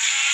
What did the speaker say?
Oh!